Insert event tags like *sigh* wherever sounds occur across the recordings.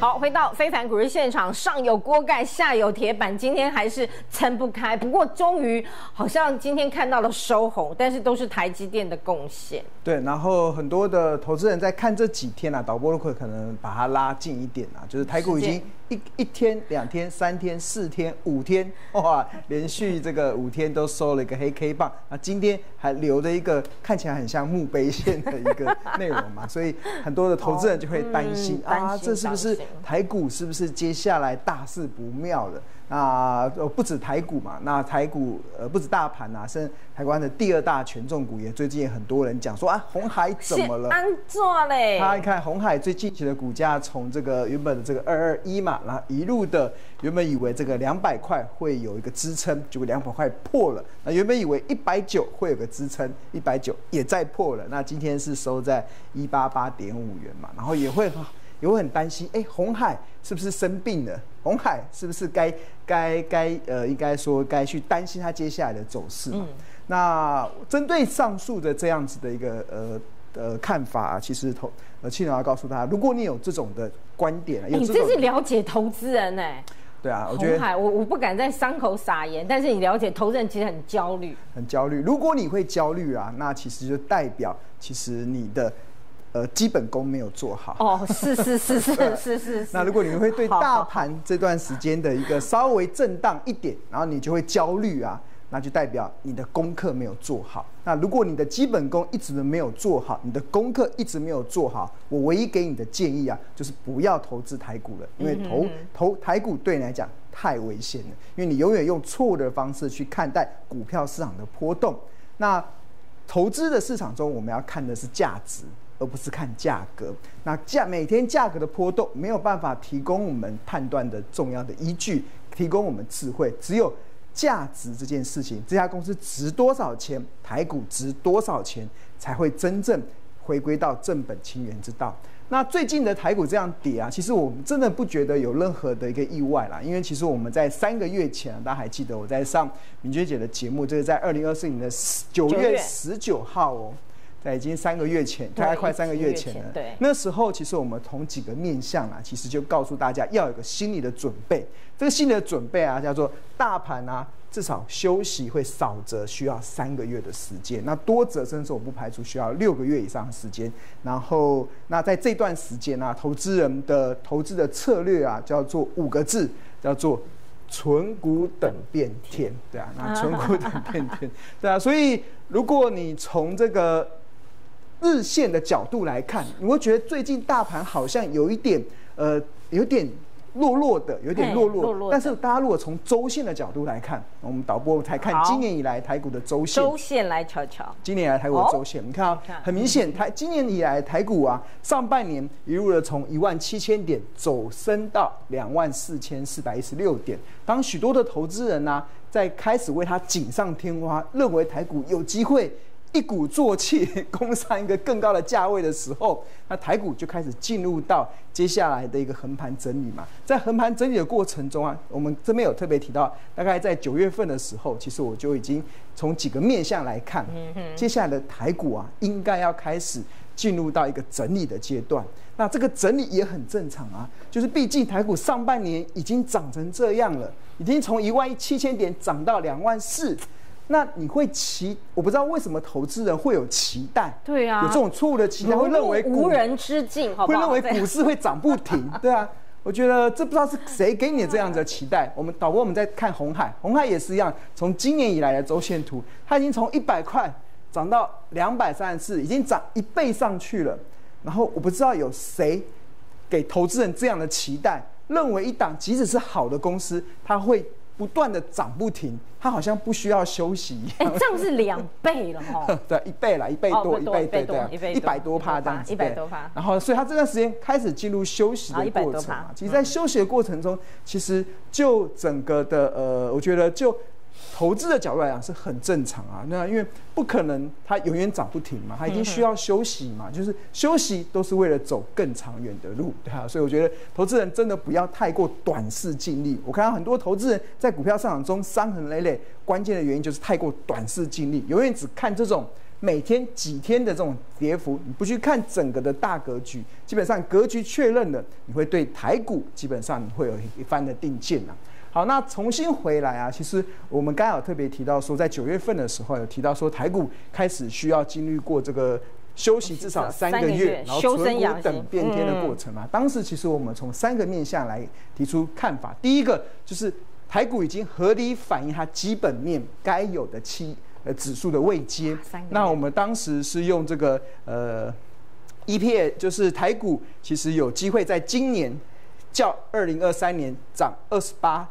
好，回到非凡股市现场，上有锅盖，下有铁板，今天还是撑不开。不过终于好像今天看到了收红，但是都是台积电的贡献。对，然后很多的投资人在看这几天啊，导播会可能把它拉近一点啊，就是台股已经一一天、两天、三天、四天、五天，哇，连续这个五天都收了一个黑 K 棒，那今天还留了一个看起来很像墓碑线的一个内容嘛，所以很多的投资人就会担心啊，这是不是？台股是不是接下来大事不妙了？那呃不止台股嘛，那台股呃不止大盘啊，甚至台湾的第二大权重股也最近也很多人讲说啊，红海怎么了？安坐嘞？他一看红海最近期的股价从这个原本的这个二二一嘛，然后一路的原本以为这个两百块会有一个支撑，结果两百块破了。那原本以为一百九会有个支撑，一百九也再破了。那今天是收在一八八点五元嘛，然后也会。也会很担心，哎，红海是不是生病了？红海是不是该该该呃，应该说该去担心它接下来的走势嘛？那针对上述的这样子的一个呃呃看法，其实投呃，庆荣要告诉他，如果你有这种的观点，你真是了解投资人哎。对啊，我觉得红海，我我不敢在伤口撒盐，但是你了解投资人其实很焦虑，很焦虑。如果你会焦虑啊，那其实就代表其实你的。呃，基本功没有做好。哦，是是是是 *laughs* 是是。那如果你们会对大盘这段时间的一个稍微震荡一点，然后你就会焦虑啊，那就代表你的功课没有做好。那如果你的基本功一直都没有做好，你的功课一直没有做好，我唯一给你的建议啊，就是不要投资台股了，因为投投台股对你来讲太危险了，因为你永远用错误的方式去看待股票市场的波动。那投资的市场中，我们要看的是价值。而不是看价格，那价每天价格的波动没有办法提供我们判断的重要的依据，提供我们智慧。只有价值这件事情，这家公司值多少钱，台股值多少钱，才会真正回归到正本清源之道。那最近的台股这样跌啊，其实我们真的不觉得有任何的一个意外啦，因为其实我们在三个月前，大家还记得我在上敏娟姐的节目，这是在二零二四年的九月十九号哦。在已经三个月前，大概快三个月前了。对，那时候其实我们从几个面向啊，其实就告诉大家要有个心理的准备。这个心理的准备啊，叫做大盘啊，至少休息会少则需要三个月的时间，那多则甚至我不排除需要六个月以上的时间。然后，那在这段时间啊，投资人的投资的策略啊，叫做五个字，叫做存股等变天。对啊，那存股等变天，*laughs* 对啊。所以，如果你从这个日线的角度来看，你会觉得最近大盘好像有一点，呃，有点弱弱的，有点弱弱。但是大家如果从周线的角度来看，我们导播才看今年以来台股的周线。周线来瞧瞧。今年以来台股的周线，你看啊，很明显，台今年以来台股啊，上半年一路的从一万七千点走升到两万四千四百一十六点。当许多的投资人呢，在开始为它锦上添花，认为台股有机会。一鼓作气 *laughs* 攻上一个更高的价位的时候，那台股就开始进入到接下来的一个横盘整理嘛。在横盘整理的过程中啊，我们这边有特别提到，大概在九月份的时候，其实我就已经从几个面向来看，接下来的台股啊，应该要开始进入到一个整理的阶段。那这个整理也很正常啊，就是毕竟台股上半年已经涨成这样了，已经从一万七千点涨到两万四。那你会期？我不知道为什么投资人会有期待，对啊，有这种错误的期待，会认为无人之境，会认为股市会涨不停，*laughs* 对啊。我觉得这不知道是谁给你这样子的期待。*laughs* 我们导播我们在看红海，红海也是一样，从今年以来的周线图，它已经从一百块涨到两百三十四，已经涨一倍上去了。然后我不知道有谁给投资人这样的期待，认为一档即使是好的公司，它会。不断的涨不停，它好像不需要休息一样。哎，这样是两倍了哈。*laughs* 对，一倍了，一倍多，一倍对对，一百多趴这样子。一百多趴。然后，所以它这段时间开始进入休息的过程嘛。其实，在休息的过程中，其实就整个的呃，我觉得就。投资的角度来讲是很正常啊，那因为不可能它永远涨不停嘛，它一定需要休息嘛，就是休息都是为了走更长远的路，对啊，所以我觉得投资人真的不要太过短视尽力。我看到很多投资人在股票市场中伤痕累累，关键的原因就是太过短视尽力，永远只看这种每天几天的这种跌幅，你不去看整个的大格局，基本上格局确认了，你会对台股基本上会有一番的定见呐。好，那重新回来啊，其实我们刚刚有特别提到说，在九月份的时候有提到说，台股开始需要经历过这个休息至少三个月，然后存股等变天的过程嘛。当时其实我们从三个面向来提出看法，第一个就是台股已经合理反映它基本面该有的期呃指数的位阶。那我们当时是用这个呃 EPA，就是台股其实有机会在今年较二零二三年涨二十八。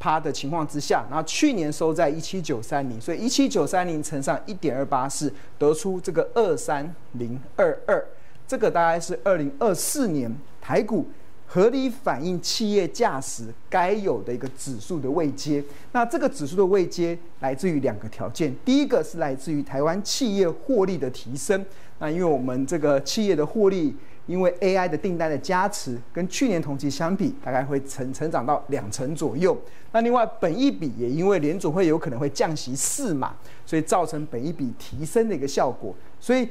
趴的情况之下，然后去年收在一七九三零，所以一七九三零乘上一点二八四，得出这个二三零二二，这个大概是二零二四年台股合理反映企业价值该有的一个指数的位阶。那这个指数的位阶来自于两个条件，第一个是来自于台湾企业获利的提升。那因为我们这个企业的获利。因为 AI 的订单的加持，跟去年同期相比，大概会成成长到两成左右。那另外，本益比也因为联总会有可能会降息四码，所以造成本益比提升的一个效果。所以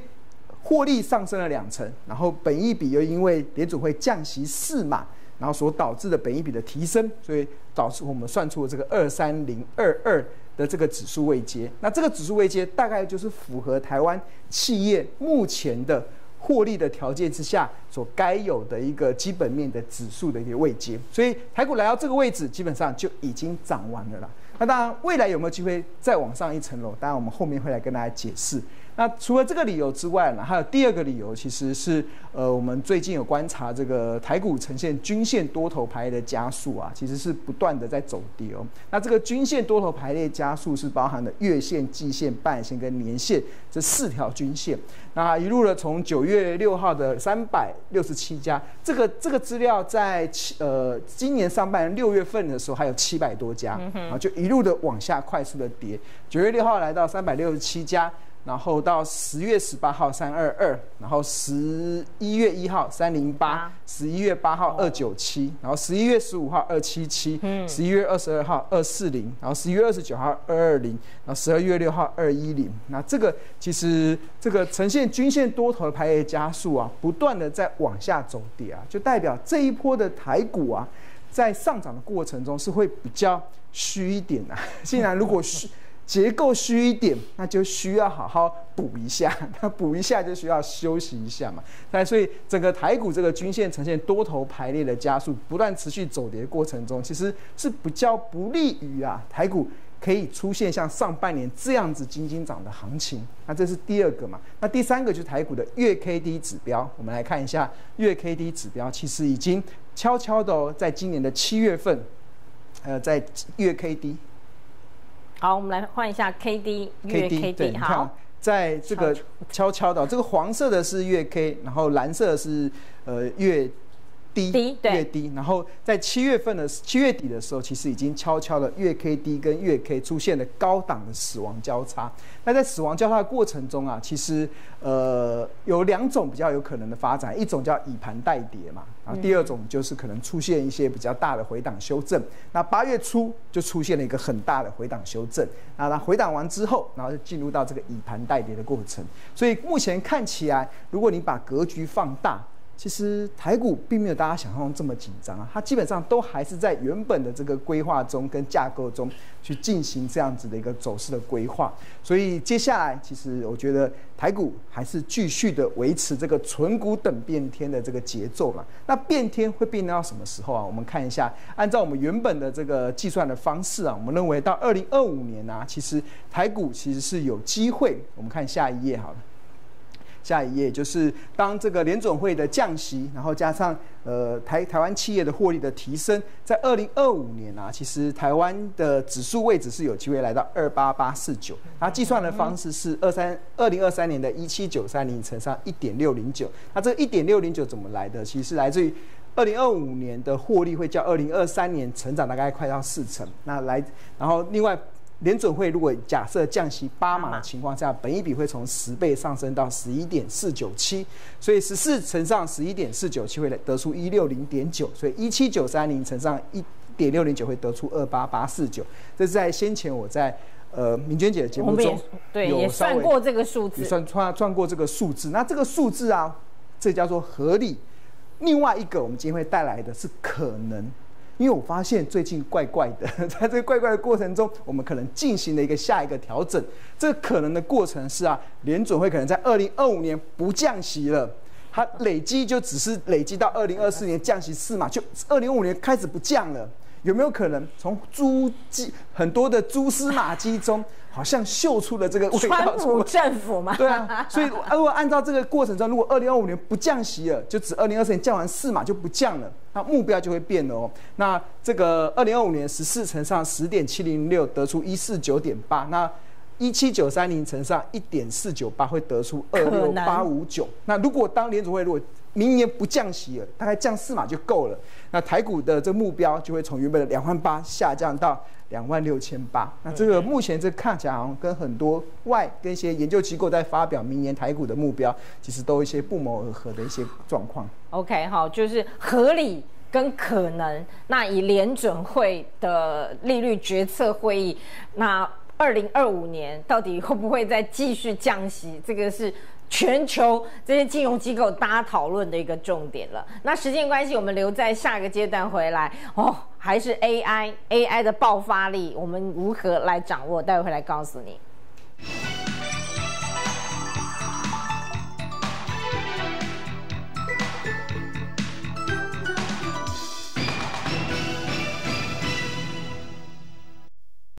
获利上升了两成，然后本益比又因为联总会降息四码，然后所导致的本益比的提升，所以导致我们算出了这个二三零二二的这个指数位阶。那这个指数位阶大概就是符合台湾企业目前的。获利的条件之下，所该有的一个基本面的指数的一个位阶，所以台股来到这个位置，基本上就已经涨完了啦。那当然，未来有没有机会再往上一层楼？当然，我们后面会来跟大家解释。那除了这个理由之外呢，还有第二个理由，其实是呃，我们最近有观察这个台股呈现均线多头排列的加速啊，其实是不断的在走跌哦。那这个均线多头排列加速是包含了月线、季线、半线跟年线这四条均线。那一路的从九月六号的三百六十七家，这个这个资料在七呃今年上半年六月份的时候还有七百多家，啊就一路的往下快速的跌，九月六号来到三百六十七家。然后到十月十八号三二二，然后十一月一号三零八，十一月八号二九七，然后十一月十五号二七七，十一月二十二号二四零，然后十一月二十九号二二零，然后十二月六号二一零。那这个其实这个呈现均线多头的排列加速啊，不断的在往下走跌啊，就代表这一波的台股啊，在上涨的过程中是会比较虚一点的。*laughs* 既然如果虚。结构虚一点，那就需要好好补一下。*laughs* 那补一下就需要休息一下嘛。那所以整个台股这个均线呈现多头排列的加速，不断持续走跌过程中，其实是比较不利于啊台股可以出现像上半年这样子金金涨的行情。那这是第二个嘛。那第三个就是台股的月 K D 指标，我们来看一下月 K D 指标，其实已经悄悄的哦，在今年的七月份，呃，在月 K D。好，我们来换一下 K D 月 K D。好，在这个悄悄的，这个黄色的是月 K，然后蓝色是呃月。低越低，然后在七月份的七月底的时候，其实已经悄悄的月 K D 跟月 K 出现了高档的死亡交叉。那在死亡交叉的过程中啊，其实呃有两种比较有可能的发展，一种叫以盘代跌嘛，然后第二种就是可能出现一些比较大的回档修正。那八月初就出现了一个很大的回档修正，那它回档完之后，然后就进入到这个以盘代跌的过程。所以目前看起来，如果你把格局放大。其实台股并没有大家想象中这么紧张啊，它基本上都还是在原本的这个规划中跟架构中去进行这样子的一个走势的规划。所以接下来，其实我觉得台股还是继续的维持这个纯股等变天的这个节奏嘛。那变天会变到什么时候啊？我们看一下，按照我们原本的这个计算的方式啊，我们认为到二零二五年啊，其实台股其实是有机会。我们看下一页好了。下一页就是当这个联总会的降息，然后加上呃台台湾企业的获利的提升，在二零二五年啊，其实台湾的指数位置是有机会来到二八八四九。它计算的方式是二三二零二三年的一七九三零乘上一点六零九。那这一点六零九怎么来的？其实来自于二零二五年的获利会较二零二三年成长大概快到四成。那来，然后另外。联准会如果假设降息八码的情况下，本一比会从十倍上升到十一点四九七，所以十四乘上十一点四九七会得出一六零点九，所以一七九三零乘上一点六零九会得出二八八四九。这是在先前我在呃明娟姐的节目中，对也算过这个数字，也算算算过这个数字。那这个数字啊，这叫做合理。另外一个，我们今天会带来的是可能。因为我发现最近怪怪的，*laughs* 在这个怪怪的过程中，我们可能进行了一个下一个调整。这可能的过程是啊，联准会可能在二零二五年不降息了，它累积就只是累积到二零二四年降息四嘛，就二零二五年开始不降了。有没有可能从蛛迹很多的蛛丝马迹中，好像嗅出了这个味道？川政府嘛，对啊。所以如果按照这个过程中，如果二零二五年不降息了，就指二零二四年降完四码就不降了，那目标就会变了哦。那这个二零二五年十四乘上十点七零六，得出一四九点八。那一七九三零乘上一点四九八，会得出二六八五九。那如果当联储会如果明年不降息了，大概降四码就够了。那台股的这目标就会从原本的两万八下降到两万六千八。那这个目前这看起来好像跟很多外跟一些研究机构在发表明年台股的目标，其实都有一些不谋而合的一些状况。OK，好，就是合理跟可能。那以联准会的利率决策会议，那二零二五年到底会不会再继续降息？这个是。全球这些金融机构大家讨论的一个重点了。那时间关系，我们留在下个阶段回来哦。还是 AI，AI 的爆发力，我们如何来掌握？待会回来告诉你。